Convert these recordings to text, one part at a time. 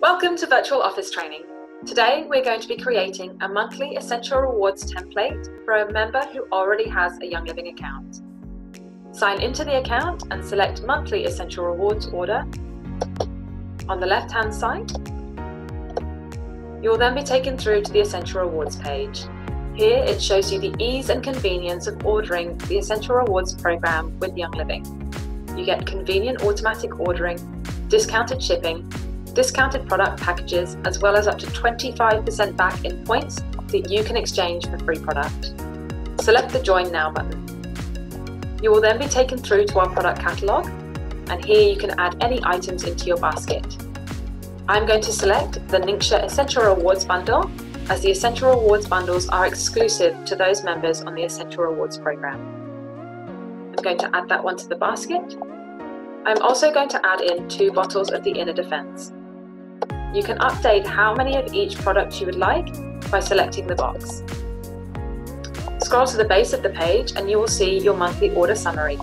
Welcome to Virtual Office Training. Today we're going to be creating a monthly Essential Rewards template for a member who already has a Young Living account. Sign into the account and select Monthly Essential Rewards order on the left hand side. You will then be taken through to the Essential Rewards page. Here it shows you the ease and convenience of ordering the Essential Rewards program with Young Living. You get convenient automatic ordering, discounted shipping, discounted product packages, as well as up to 25% back in points that you can exchange for free product. Select the Join Now button. You will then be taken through to our product catalogue, and here you can add any items into your basket. I'm going to select the Ningxia Essential Rewards bundle, as the Essential Rewards bundles are exclusive to those members on the Essential Rewards program. I'm going to add that one to the basket. I'm also going to add in two bottles of the Inner Defense. You can update how many of each product you would like by selecting the box. Scroll to the base of the page and you will see your monthly order summary.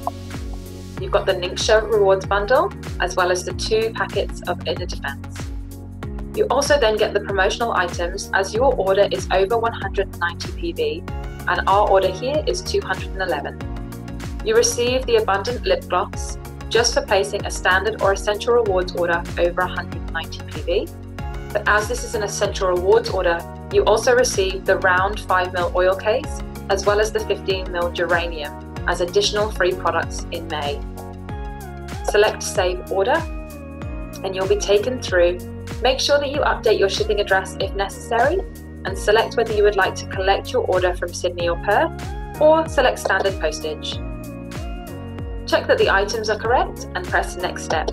You've got the Ningxia Rewards bundle as well as the two packets of Inner Defense. You also then get the promotional items as your order is over 190 PV and our order here is 211. You receive the Abundant Lip Gloss, just for placing a standard or essential rewards order over 190 PV. But as this is an essential rewards order, you also receive the round 5ml oil case as well as the 15ml geranium as additional free products in May. Select Save Order and you'll be taken through. Make sure that you update your shipping address if necessary and select whether you would like to collect your order from Sydney or Perth or select standard postage. Check that the items are correct and press Next Step.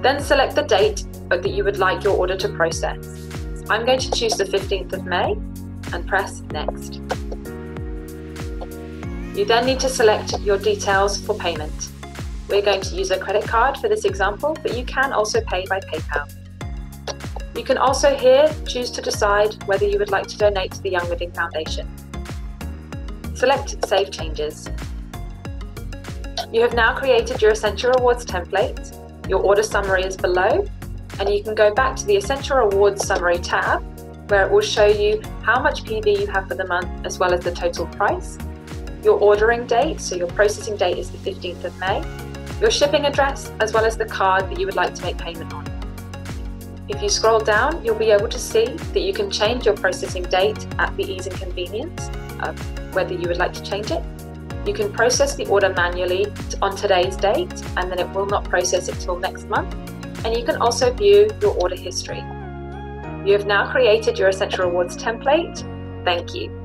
Then select the date that you would like your order to process. I'm going to choose the 15th of May and press Next. You then need to select your details for payment. We're going to use a credit card for this example, but you can also pay by PayPal. You can also here choose to decide whether you would like to donate to the Young Living Foundation. Select Save Changes. You have now created your Essential Rewards template. Your order summary is below, and you can go back to the Essential Rewards Summary tab, where it will show you how much PV you have for the month as well as the total price, your ordering date, so your processing date is the 15th of May, your shipping address, as well as the card that you would like to make payment on. If you scroll down, you'll be able to see that you can change your processing date at the ease and convenience of whether you would like to change it. You can process the order manually on today's date and then it will not process it till next month. And you can also view your order history. You have now created your Essential Rewards template. Thank you.